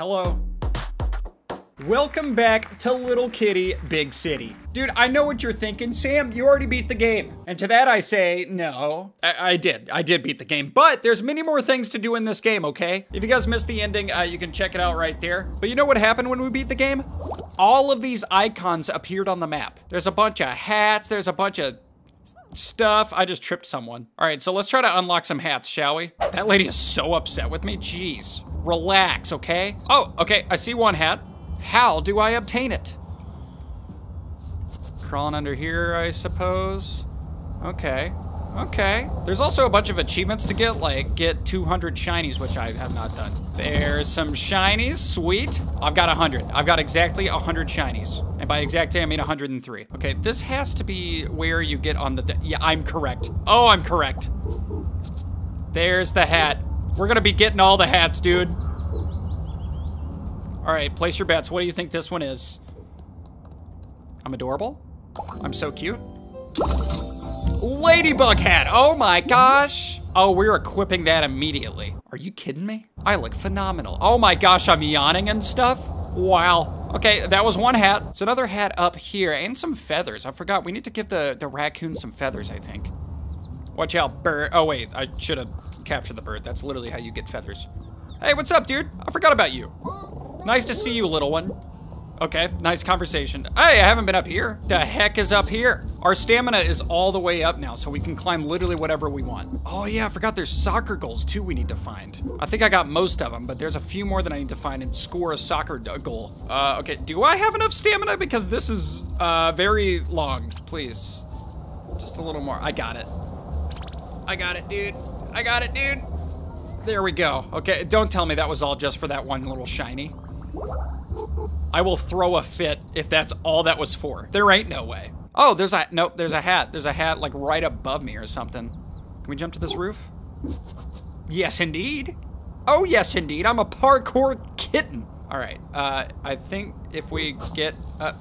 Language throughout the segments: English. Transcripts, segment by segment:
Hello. Welcome back to Little Kitty Big City. Dude, I know what you're thinking. Sam, you already beat the game. And to that I say, no. I, I did. I did beat the game. But there's many more things to do in this game, okay? If you guys missed the ending, uh, you can check it out right there. But you know what happened when we beat the game? All of these icons appeared on the map. There's a bunch of hats. There's a bunch of stuff. I just tripped someone. All right, so let's try to unlock some hats, shall we? That lady is so upset with me. Jeez. Relax, okay? Oh, okay, I see one hat. How do I obtain it? Crawling under here, I suppose. Okay. Okay. There's also a bunch of achievements to get, like get 200 shinies, which I have not done. There's some shinies, sweet. I've got 100. I've got exactly 100 shinies. And by exactly, I mean 103. Okay, this has to be where you get on the, yeah, I'm correct. Oh, I'm correct. There's the hat. We're gonna be getting all the hats, dude. All right, place your bets. What do you think this one is? I'm adorable. I'm so cute. Ladybug hat. Oh my gosh. Oh, we're equipping that immediately. Are you kidding me? I look phenomenal. Oh my gosh, I'm yawning and stuff. Wow. Okay, that was one hat. There's another hat up here and some feathers. I forgot. We need to give the, the raccoon some feathers, I think. Watch out, bird. Oh wait, I should have captured the bird. That's literally how you get feathers. Hey, what's up, dude? I forgot about you. Nice to see you, little one. Okay, nice conversation. Hey, I haven't been up here. The heck is up here? Our stamina is all the way up now, so we can climb literally whatever we want. Oh yeah, I forgot there's soccer goals too we need to find. I think I got most of them, but there's a few more that I need to find and score a soccer goal. Uh, okay, do I have enough stamina? Because this is, uh, very long. Please. Just a little more. I got it. I got it, dude. I got it, dude. There we go. Okay, don't tell me that was all just for that one little shiny. I will throw a fit if that's all that was for. There ain't no way. Oh, there's a, nope, there's a hat. There's a hat like right above me or something. Can we jump to this roof? Yes, indeed. Oh, yes, indeed. I'm a parkour kitten. All right, uh, I think if we get, uh,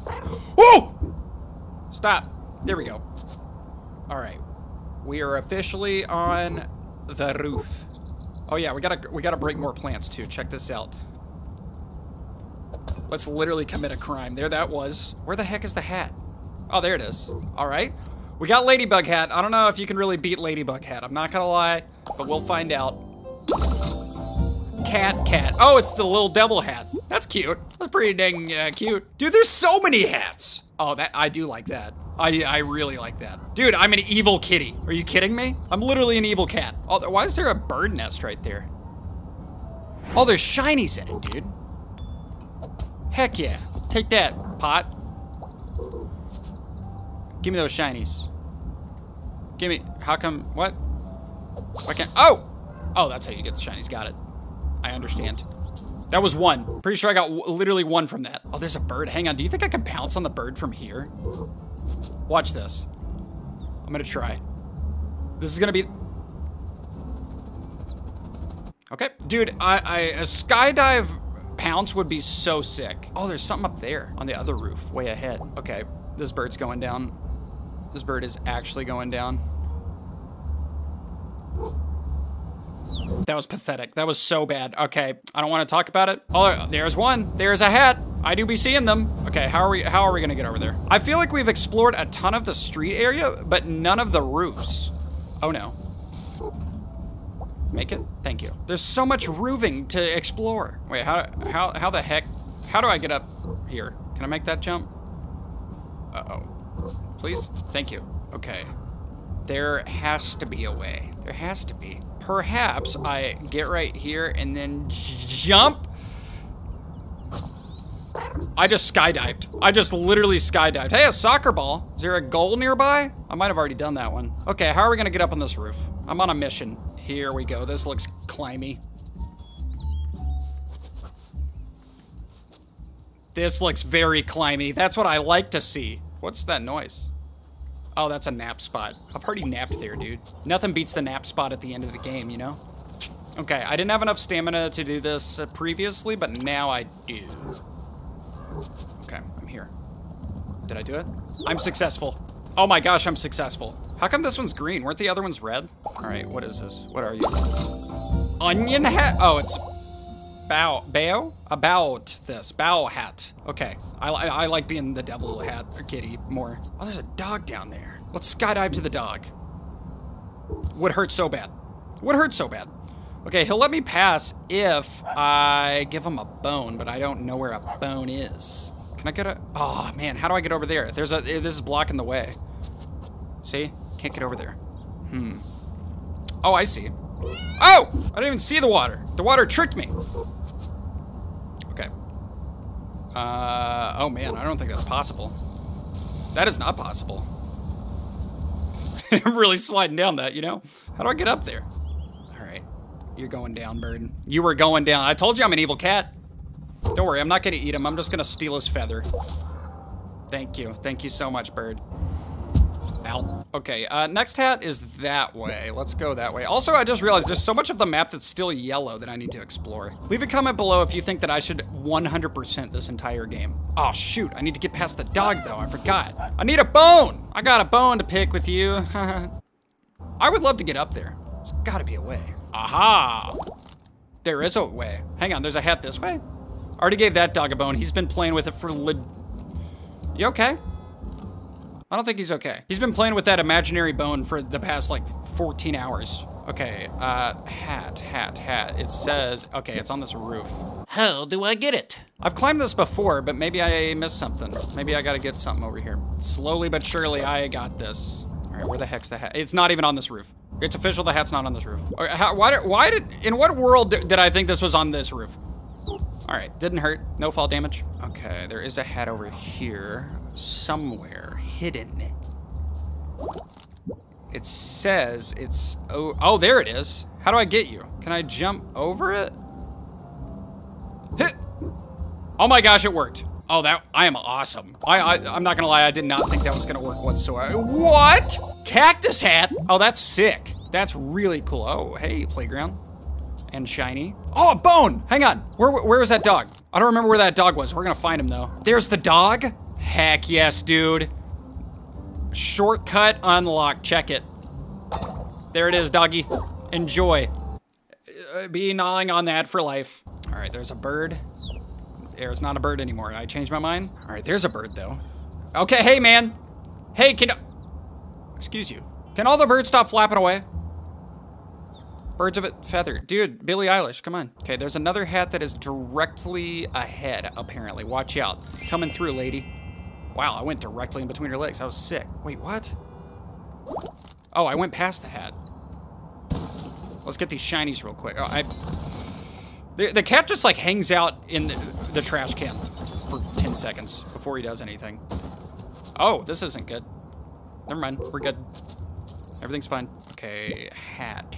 oh! Stop. There we go. All right. We are officially on the roof. Oh yeah, we gotta we gotta break more plants too. Check this out. Let's literally commit a crime. There that was. Where the heck is the hat? Oh, there it is. All right. We got Ladybug Hat. I don't know if you can really beat Ladybug Hat. I'm not gonna lie, but we'll find out. Cat, cat. Oh, it's the little devil hat. That's cute. That's pretty dang uh, cute. Dude, there's so many hats. Oh, that I do like that. I, I really like that. Dude, I'm an evil kitty. Are you kidding me? I'm literally an evil cat. Oh, why is there a bird nest right there? Oh, there's shinies in it, dude. Heck yeah. Take that, pot. Give me those shinies. Give me, how come, what? Why can't, oh! Oh, that's how you get the shinies, got it. I understand. That was one. Pretty sure I got literally one from that. Oh, there's a bird. Hang on, do you think I can pounce on the bird from here? Watch this. I'm gonna try. This is gonna be... Okay. Dude, I, I a skydive pounce would be so sick. Oh, there's something up there on the other roof, way ahead. Okay, this bird's going down. This bird is actually going down. That was pathetic. That was so bad. Okay, I don't want to talk about it. Oh, there's one. There's a hat. I do be seeing them. Okay, how are we how are we gonna get over there? I feel like we've explored a ton of the street area, but none of the roofs. Oh no. Make it? Thank you. There's so much roofing to explore. Wait, how how how the heck how do I get up here? Can I make that jump? Uh-oh. Please? Thank you. Okay. There has to be a way. There has to be. Perhaps I get right here and then jump. I just skydived. I just literally skydived. Hey, a soccer ball. Is there a goal nearby? I might have already done that one. Okay, how are we gonna get up on this roof? I'm on a mission. Here we go. This looks climby. This looks very climby. That's what I like to see. What's that noise? Oh, that's a nap spot. I've already napped there, dude. Nothing beats the nap spot at the end of the game, you know? Okay, I didn't have enough stamina to do this uh, previously, but now I do. Okay, I'm here. Did I do it? I'm successful. Oh my gosh, I'm successful. How come this one's green? Weren't the other ones red? All right, what is this? What are you? Onion hat? Oh, it's... bow, bow? About this, bow hat. Okay, I, I, I like being the devil hat, or kitty, more. Oh, there's a dog down there. Let's skydive to the dog. Would hurt so bad. Would hurt so bad. Okay, he'll let me pass if I give him a bone, but I don't know where a bone is. Can I get a, oh man, how do I get over there? There's a, this is blocking the way. See? Can't get over there. Hmm. Oh, I see. Oh! I didn't even see the water. The water tricked me. Uh, oh man, I don't think that's possible. That is not possible. I'm really sliding down that, you know? How do I get up there? All right. You're going down, bird. You were going down. I told you I'm an evil cat. Don't worry, I'm not gonna eat him. I'm just gonna steal his feather. Thank you. Thank you so much, bird. Ow. Okay, uh, next hat is that way. Let's go that way. Also, I just realized there's so much of the map that's still yellow that I need to explore. Leave a comment below if you think that I should 100% this entire game. Oh, shoot. I need to get past the dog, though. I forgot. I need a bone! I got a bone to pick with you. I would love to get up there. There's gotta be a way. Aha! There is a way. Hang on, there's a hat this way? I Already gave that dog a bone. He's been playing with it for lid. You okay? I don't think he's okay. He's been playing with that imaginary bone for the past like 14 hours. Okay, uh, hat, hat, hat. It says, okay, it's on this roof. How do I get it? I've climbed this before, but maybe I missed something. Maybe I gotta get something over here. Slowly but surely, I got this. All right, where the heck's the hat? It's not even on this roof. It's official, the hat's not on this roof. How, why, did, why did, in what world did I think this was on this roof? All right, didn't hurt, no fall damage. Okay, there is a hat over here somewhere hidden. It says it's, oh, oh, there it is. How do I get you? Can I jump over it? Hit. Oh my gosh, it worked. Oh, that, I am awesome. I, I, I'm not gonna lie, I did not think that was gonna work whatsoever. What? Cactus hat? Oh, that's sick. That's really cool. Oh, hey, playground. And shiny. Oh, a bone! Hang on. Where, where was that dog? I don't remember where that dog was. We're gonna find him though. There's the dog? Heck yes, dude. Shortcut unlocked. Check it. There it is, doggy. Enjoy. Uh, be gnawing on that for life. All right, there's a bird. There's not a bird anymore. I changed my mind. All right, there's a bird though. Okay, hey man. Hey, can, excuse you. Can all the birds stop flapping away? Birds of a feather. Dude, Billie Eilish, come on. Okay, there's another hat that is directly ahead, apparently. Watch out. Coming through, lady. Wow, I went directly in between her legs. I was sick. Wait, what? Oh, I went past the hat. Let's get these shinies real quick. Oh, I... The, the cat just like hangs out in the, the trash can for 10 seconds before he does anything. Oh, this isn't good. Never mind, we're good. Everything's fine. Okay, hat.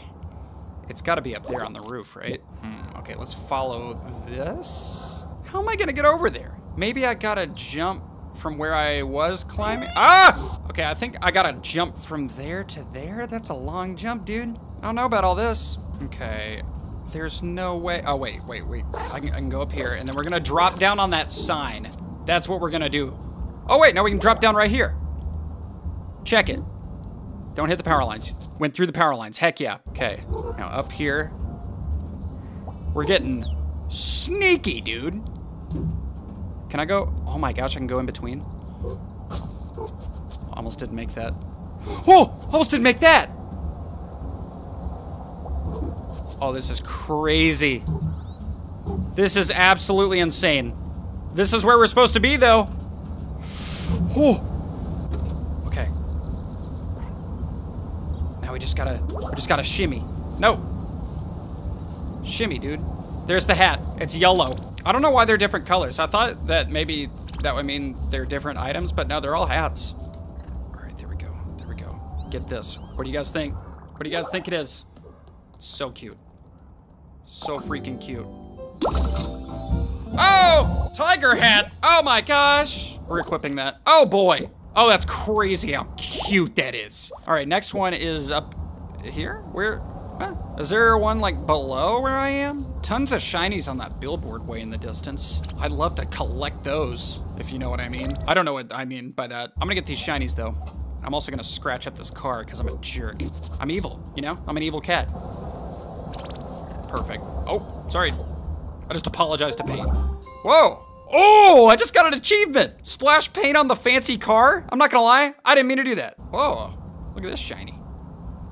It's gotta be up there on the roof, right? Hmm, okay, let's follow this. How am I gonna get over there? Maybe I gotta jump from where I was climbing. Ah! Okay, I think I gotta jump from there to there. That's a long jump, dude. I don't know about all this. Okay, there's no way. Oh, wait, wait, wait. I can, I can go up here, and then we're gonna drop down on that sign. That's what we're gonna do. Oh, wait, now we can drop down right here. Check it. Don't hit the power lines. Went through the power lines. Heck yeah. Okay, now up here. We're getting sneaky, dude. Can I go? Oh my gosh, I can go in between. Almost didn't make that. Oh, almost didn't make that. Oh, this is crazy. This is absolutely insane. This is where we're supposed to be, though. Oh. Okay. Now we just gotta, we just gotta shimmy. No. Shimmy, dude. There's the hat. It's yellow. I don't know why they're different colors. I thought that maybe that would mean they're different items, but no, they're all hats. All right, there we go. There we go. Get this. What do you guys think? What do you guys think it is? So cute. So freaking cute. Oh! Tiger hat! Oh my gosh! We're equipping that. Oh boy! Oh, that's crazy how cute that is. All right, next one is up here? Where? Is there one like below where I am? Tons of shinies on that billboard way in the distance. I'd love to collect those, if you know what I mean. I don't know what I mean by that. I'm gonna get these shinies though. I'm also gonna scratch up this car because I'm a jerk. I'm evil, you know? I'm an evil cat. Perfect. Oh, sorry. I just apologize to paint. Whoa. Oh, I just got an achievement. Splash paint on the fancy car. I'm not gonna lie, I didn't mean to do that. Whoa, look at this shiny.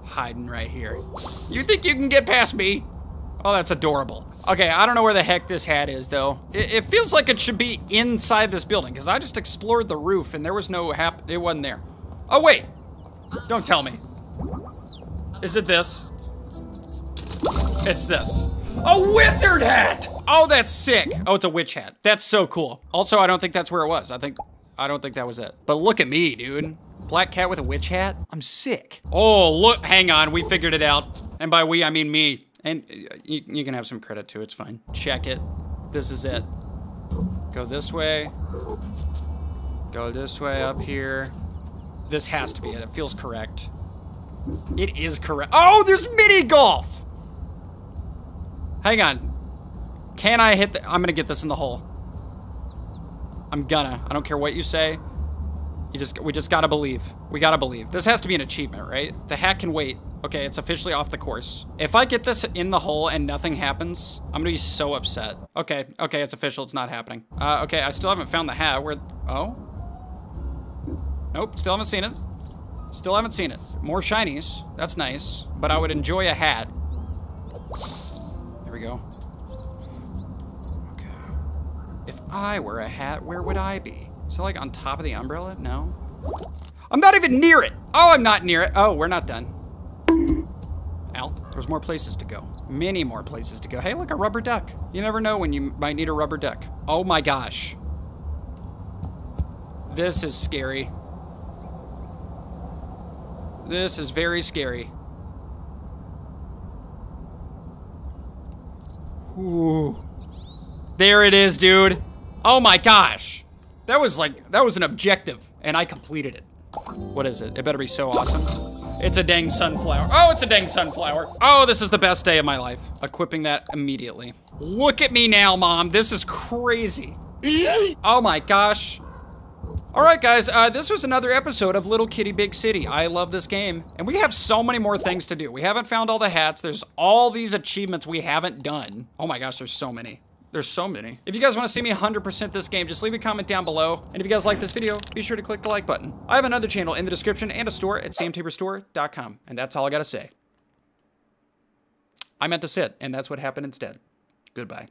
Hiding right here. You think you can get past me? Oh, that's adorable. Okay, I don't know where the heck this hat is though. It, it feels like it should be inside this building because I just explored the roof and there was no hap, it wasn't there. Oh wait, don't tell me. Is it this? It's this. A wizard hat! Oh, that's sick. Oh, it's a witch hat. That's so cool. Also, I don't think that's where it was. I think, I don't think that was it. But look at me, dude. Black cat with a witch hat? I'm sick. Oh, look, hang on, we figured it out. And by we, I mean me. And uh, you, you can have some credit too, it's fine. Check it. This is it. Go this way. Go this way up here. This has to be it. It feels correct. It is correct. Oh, there's mini golf! Hang on. Can I hit the- I'm gonna get this in the hole. I'm gonna. I don't care what you say. You just- we just gotta believe. We gotta believe. This has to be an achievement, right? The hat can wait. Okay, it's officially off the course. If I get this in the hole and nothing happens, I'm gonna be so upset. Okay, okay, it's official. It's not happening. Uh, okay, I still haven't found the hat. Where- oh? Nope, still haven't seen it. Still haven't seen it. More shinies. That's nice. But I would enjoy a hat. There we go. Okay. If I were a hat, where would I be? Is it like on top of the umbrella? No. I'm not even near it. Oh, I'm not near it. Oh, we're not done. Al, there's more places to go. Many more places to go. Hey, look, a rubber duck. You never know when you might need a rubber duck. Oh my gosh. This is scary. This is very scary. Ooh. There it is, dude. Oh my gosh. That was like, that was an objective, and I completed it. What is it? It better be so awesome. It's a dang sunflower. Oh, it's a dang sunflower. Oh, this is the best day of my life. Equipping that immediately. Look at me now, mom. This is crazy. Oh my gosh. All right, guys, uh, this was another episode of Little Kitty Big City. I love this game, and we have so many more things to do. We haven't found all the hats. There's all these achievements we haven't done. Oh my gosh, there's so many. There's so many. If you guys want to see me 100% this game, just leave a comment down below. And if you guys like this video, be sure to click the like button. I have another channel in the description and a store at samtaborstore.com. And that's all I gotta say. I meant to sit, and that's what happened instead. Goodbye.